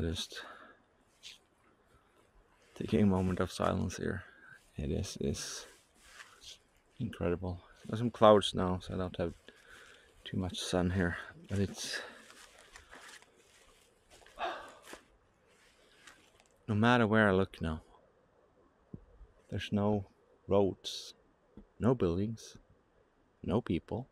Just taking a moment of silence here. It is is incredible. There's some clouds now, so I don't have too much sun here, but it's no matter where I look now, there's no roads, no buildings, no people.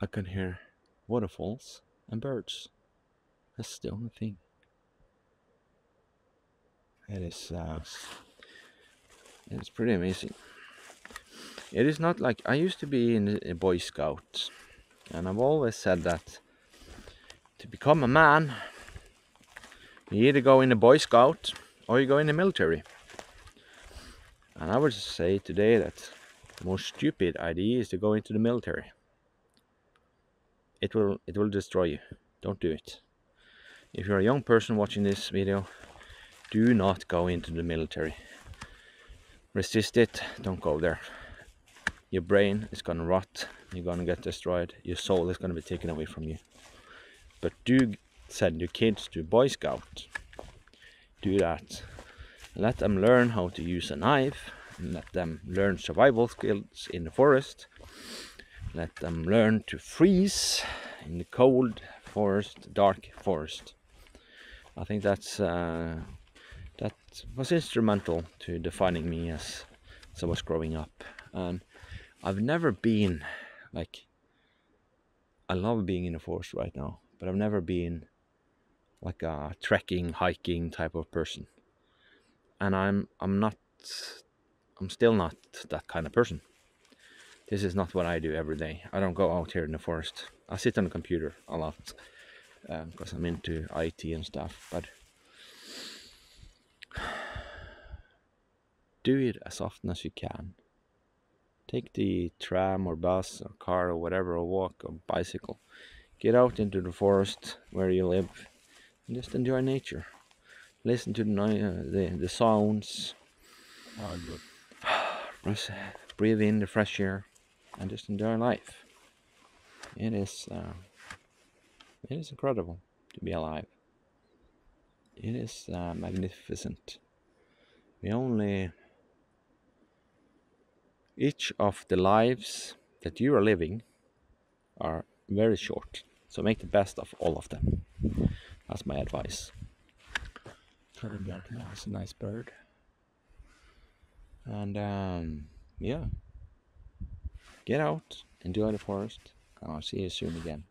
I can hear waterfalls and birds. That's the only thing. It is uh, it's pretty amazing. It is not like I used to be in a Boy Scout, and I've always said that to become a man, you either go in a Boy Scout or you go in the military. And I would say today that the most stupid idea is to go into the military. It will it will destroy you. Don't do it. If you're a young person watching this video, do not go into the military. Resist it, don't go there. Your brain is gonna rot, you're gonna get destroyed, your soul is gonna be taken away from you. But do send your kids to Boy Scout. Do that. Let them learn how to use a knife, let them learn survival skills in the forest, let them learn to freeze in the cold forest, dark forest. I think that's uh, that was instrumental to defining me as, as I was growing up. And I've never been like I love being in the forest right now, but I've never been like a trekking, hiking type of person. And I'm I'm not I'm still not that kind of person. This is not what I do every day. I don't go out here in the forest. I sit on the computer a lot because um, I'm into IT and stuff. But do it as often as you can. Take the tram or bus or car or whatever, or walk or bicycle. Get out into the forest where you live and just enjoy nature. Listen to the uh, the, the sounds. Oh, breathe in the fresh air and just enjoy life. It is uh, it is incredible to be alive. It is uh, magnificent. We only each of the lives that you are living are very short. So make the best of all of them. That's my advice. That's a nice bird. And um, yeah, get out, and enjoy the forest, and I'll see you soon again.